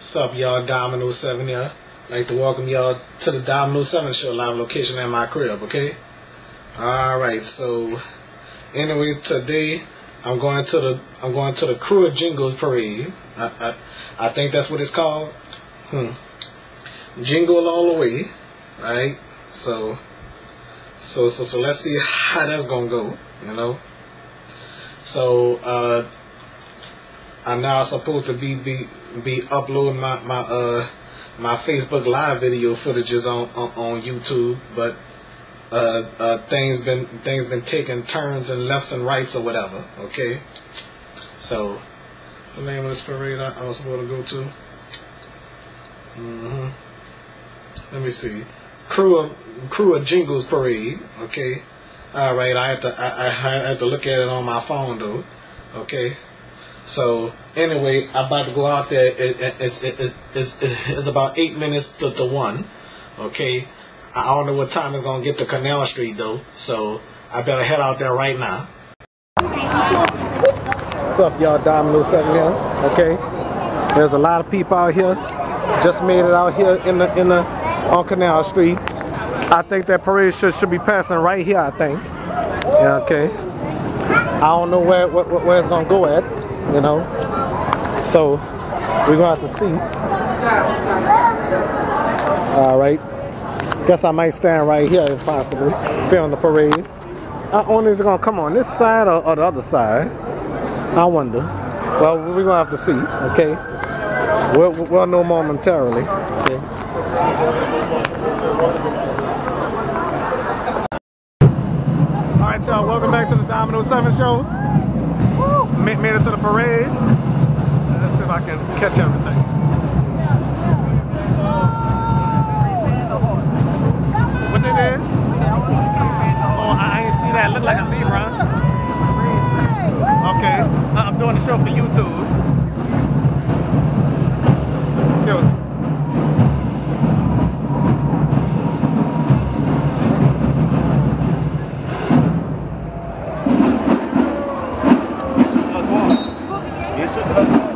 What's up, y'all? Domino 7 here. like to welcome y'all to the Domino 7 show live location at my crib, okay? Alright, so anyway, today I'm going to the I'm going to the Krewe of Jingles parade. I, I, I think that's what it's called. Hmm. Jingle all the way, right? So so so so let's see how that's gonna go, you know. So uh I'm now supposed to be be be uploading my my uh my Facebook live video footages on on, on YouTube, but uh, uh, things been things been taking turns and lefts and rights or whatever. Okay, so what's the name of this parade I, I was supposed to go to? Mm-hmm. Let me see. Krewe of Krewe of Jingles parade. Okay. All right. I have to I, I have to look at it on my phone though. Okay. So anyway, I'm about to go out there. It, it, it's, it, it's, it's about eight minutes to, to one. Okay. I don't know what time it's gonna get to Canal Street though, so I better head out there right now. What's up, y'all? Domino Seven here. Okay. There's a lot of people out here. Just made it out here in the in the on Canal Street. I think that parade should should be passing right here. I think. Yeah. Okay. I don't know where where, where it's gonna go at you know. So we're gonna have to see. All right. Guess I might stand right here if possible, film the parade. I wonder is it gonna come on this side or, or the other side? I wonder. Well, we're gonna have to see. Okay. We'll, we'll know momentarily. Okay. All right, y'all. Welcome back to the Domino Seven Show made, made it to the parade. Let's see if I can catch everything. What they did? Oh, I ain't see that. Look like a zebra. Okay, I'm doing the show for YouTube. Mr.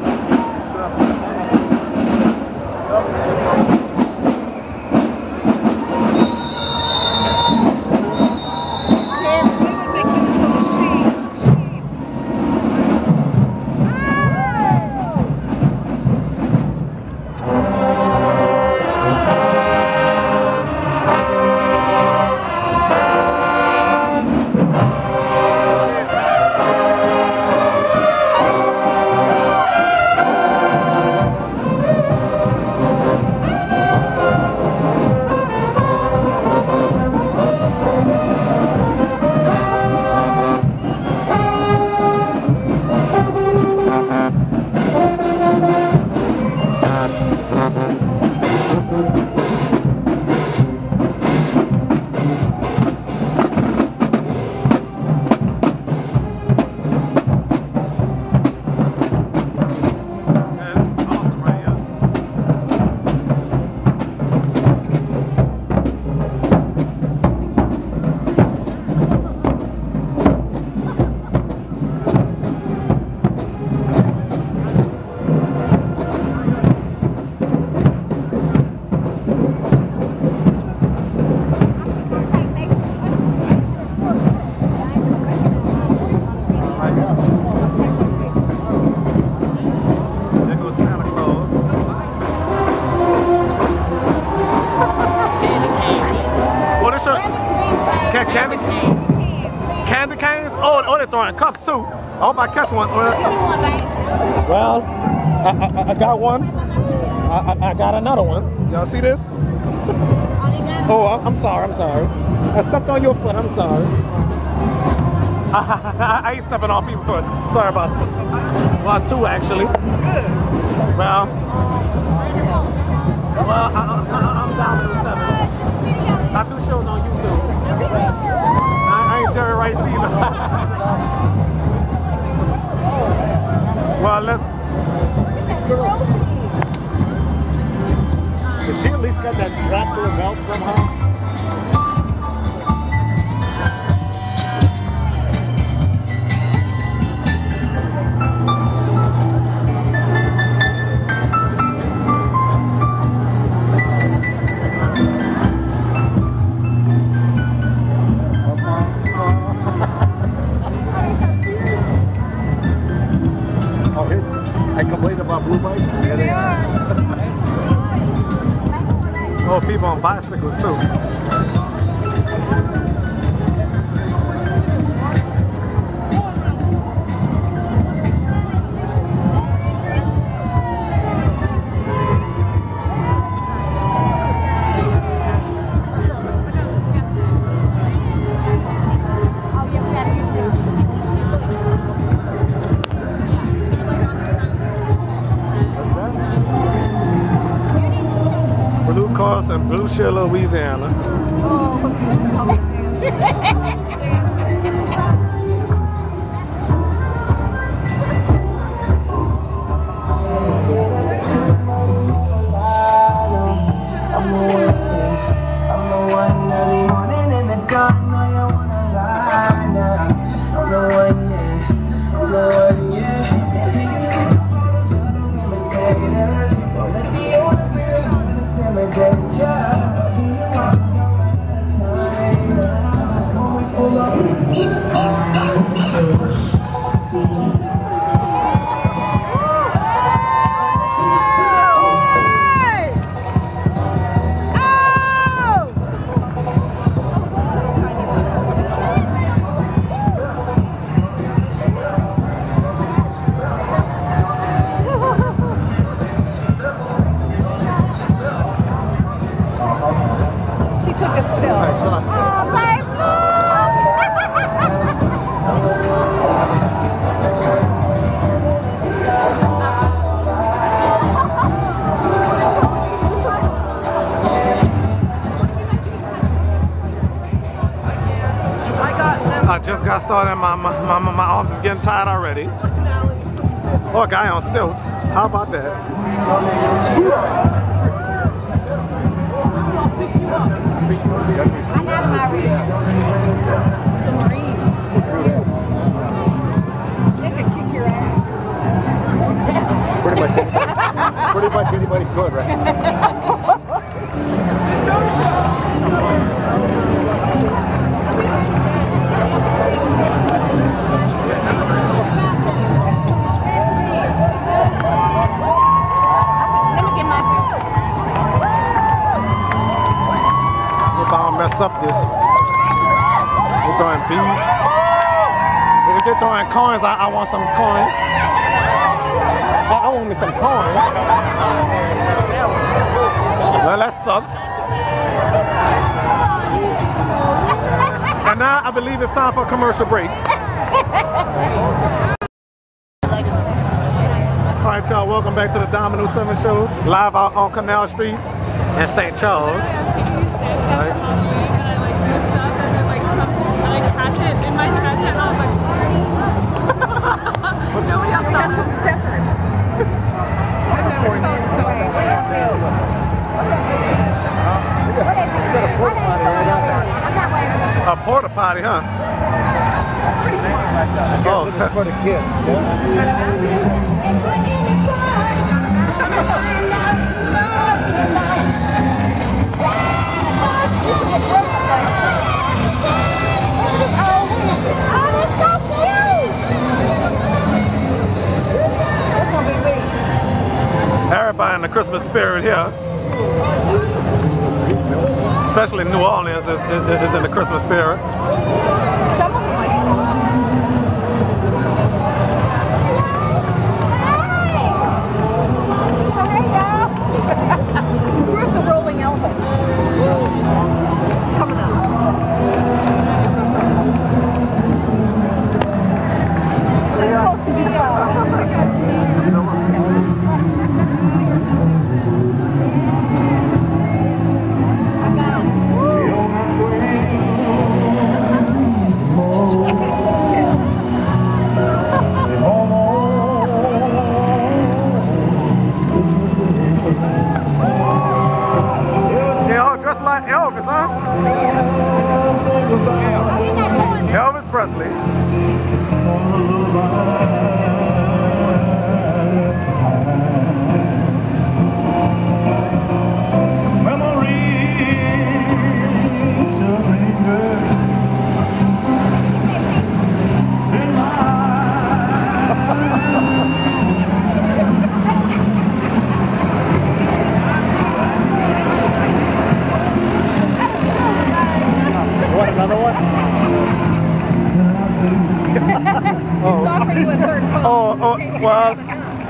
Candy, candy canes? Oh, oh, they're throwing cups too. I hope I catch one. Well, I, I, I got one. I, I, I got another one. Y'all see this? Oh, I'm sorry, I'm sorry. I stepped on your foot, I'm sorry. I, I ain't stepping on people's foot. Sorry about that. Well, two actually. Well, well, I, I'm down to seven. I do shows on YouTube. I, ain't either. well, let's. Is she at least got that strap to her belt somehow? Cross and Blue Shield, Louisiana. Oh, I'm already. Oh, a guy on stilts. How about that? I got my The Marines. They could kick your ass. Pretty much, pretty much anybody could, right? up this. They're throwing beads. If they're throwing coins, I, I want some coins. I, I want me some coins. Well, that sucks. And now I believe it's time for a commercial break. All right, y'all, welcome back to the Domino 7 Show, live out on Canal Street in St. Charles. Nobody A porta potty, huh? Oh, For the kids. everybody in the Christmas spirit here. Especially New Orleans is, is, is in the Christmas spirit. Huh? Elvis Presley.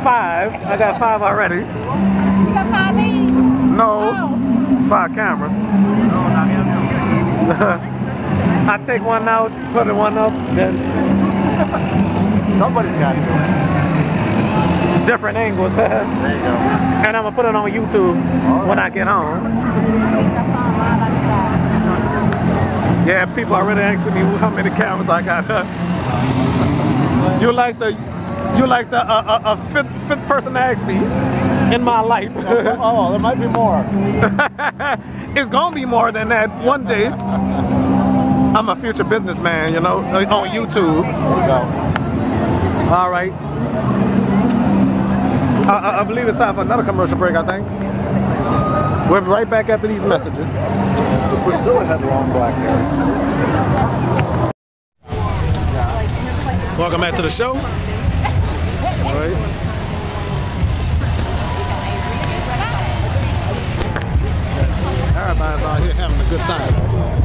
Five. I got five already. You got five each? No, Oh. five cameras. I take one out, put it one up, then Somebody's got to. different angles. and There you go. I'm gonna put it on YouTube when I get home. Yeah, people are already asking me how many cameras I got. you like the, you like the uh, uh, uh, fifth fifth person to ask me in my life. Oh, there might be more. it's gonna be more than that one day. I'm a future businessman, you know, on YouTube. There you go. All right. I, I, I believe it's time for another commercial break. I think. We'll be right back after these messages. Priscilla had long black hair. Welcome back to the show. Right. Everybody's out here uh, having a good time.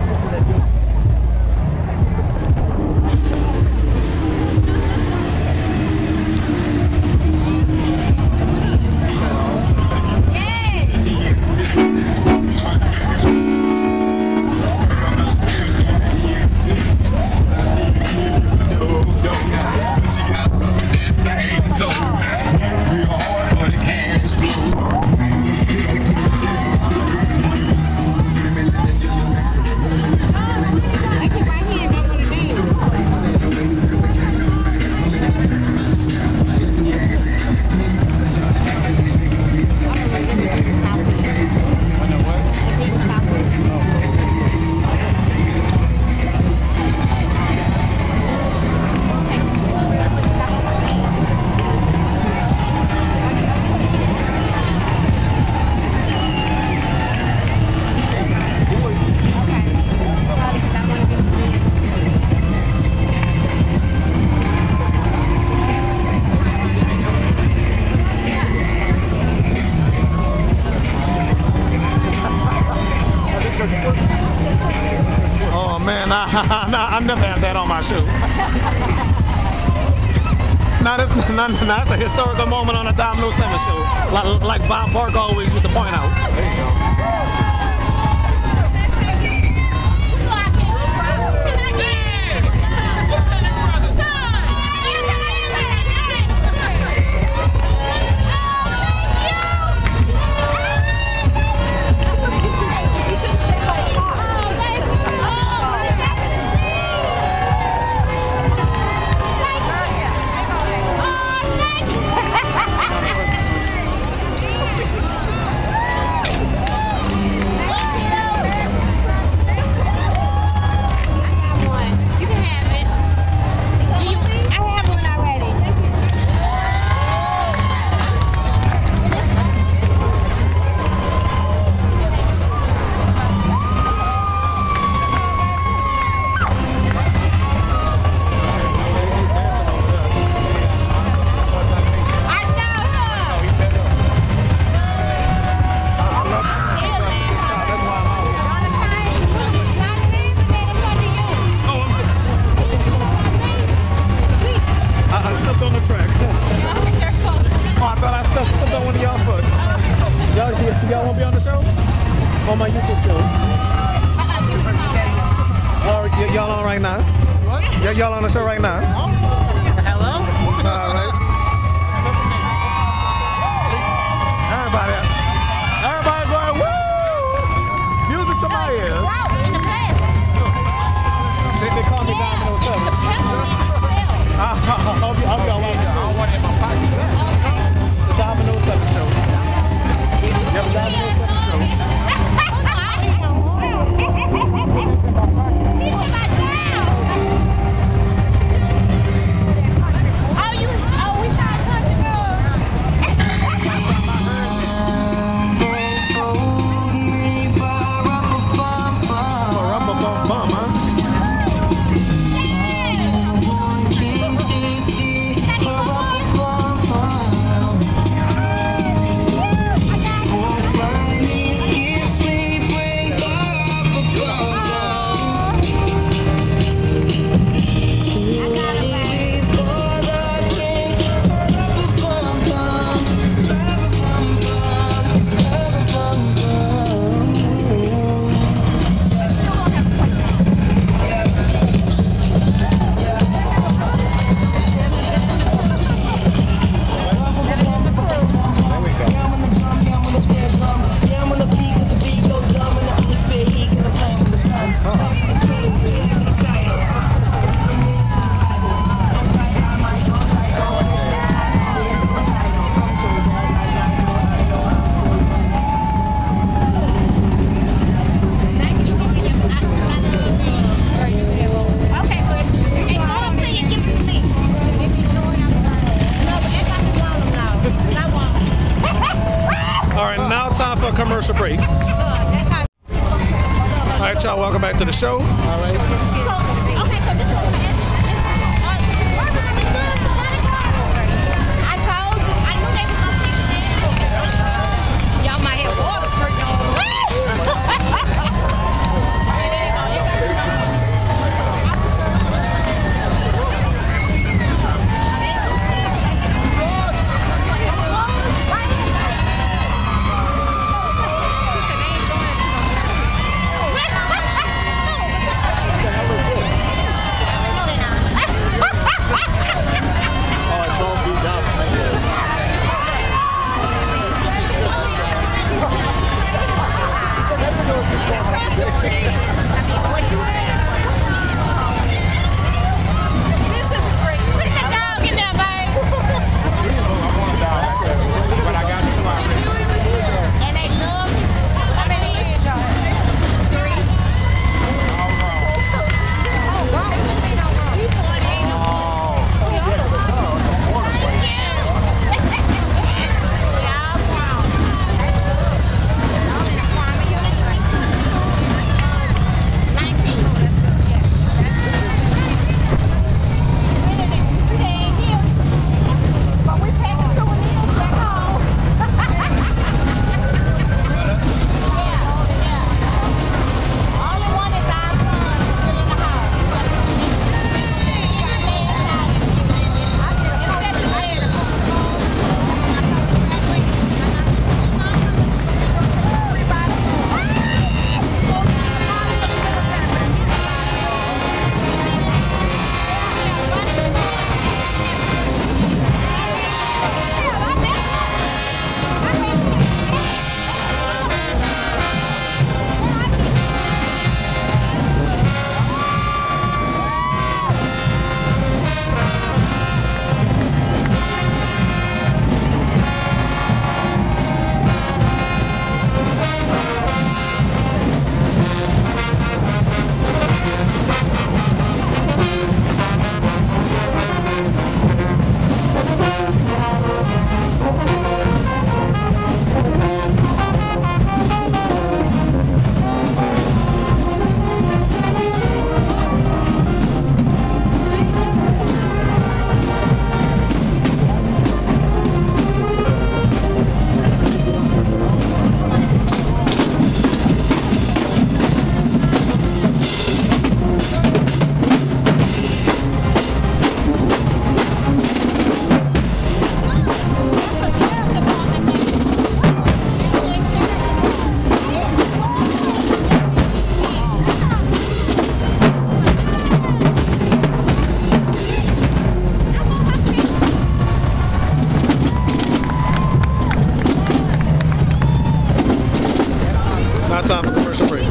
All right, y'all, welcome back to the show. All right. first break.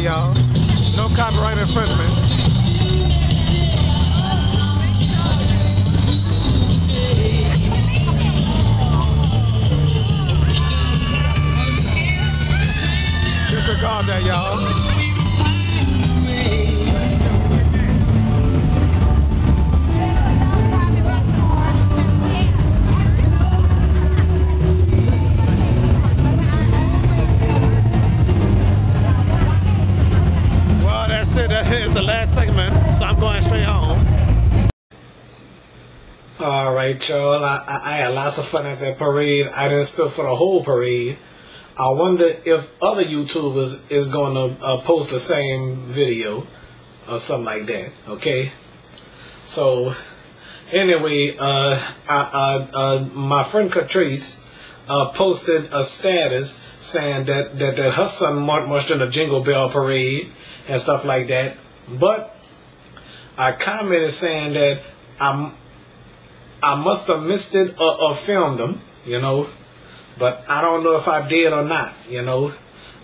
Y'all. No copyright infringement. Right, y'all. I, I, I had lots of fun at that parade. I didn't stood for the whole parade. I wonder if other YouTubers is going to uh, post the same video or something like that. Okay. So, anyway, uh, I, uh, my friend Catrice uh, posted a status saying that, that, that her son marched in the Jingle Bell Parade and stuff like that. But I commented saying that I'm I must have missed it or, or filmed them, you know, but I don't know if I did or not, you know.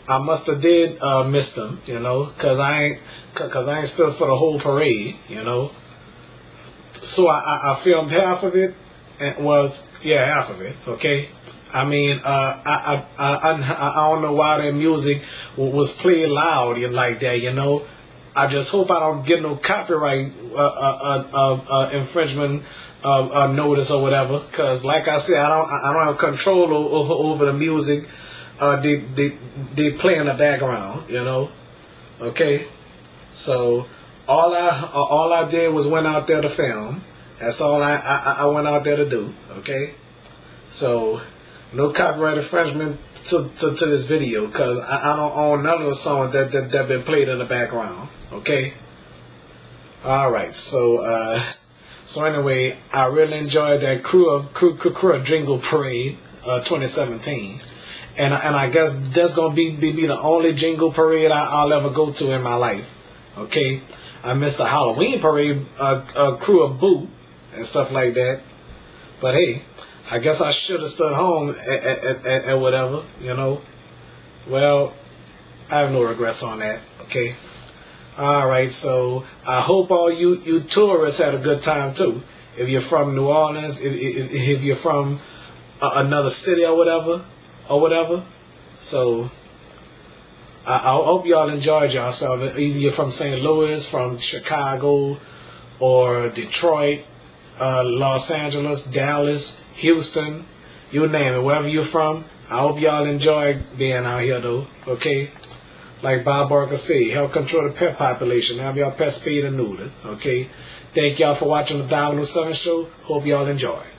I must have did uh, miss them, you know, cause I ain't, cause I ain't stood for the whole parade, you know. So I, I, filmed half of it, and was yeah half of it, okay. I mean, uh, I, I, I, I, don't know why that music was played loud and like that, you know. I just hope I don't get no copyright uh, uh, uh, uh, infringement uh, uh, notice or whatever. Because, like I said, I don't I don't have control o- over the music uh, they, they they play in the background. You know, okay. So all I all I did was went out there to film. That's all I I, I went out there to do. Okay. So no copyright infringement to, to, to this video because I, I don't own none of the songs that that that been played in the background. Okay. All right. So uh, so anyway, I really enjoyed that Krewe of Krewe Krewe, of Jingle Parade uh, 2017. And, and I guess that's gonna be, be, be the only jingle parade I, I'll ever go to in my life. Okay, I missed the Halloween parade, uh, uh, Krewe of Boo and stuff like that. But hey, I guess I should have stood home at, at whatever, you know. Well, I have no regrets on that. Okay. All right. So I hope all you you tourists had a good time too. If you're from New Orleans, if if, if you're from a, another city or whatever, or whatever. So I, I hope y'all enjoyed yourself. Either you're from St. Louis, from Chicago, or Detroit, uh, Los Angeles, Dallas, Houston, you name it, wherever you're from. I hope y'all enjoy being out here though, okay? Like Bob Barker said, help control the pet population. Have y'all pets spayed and neutered, okay? Thank y'all for watching the Domino 7 show. Hope y'all enjoy.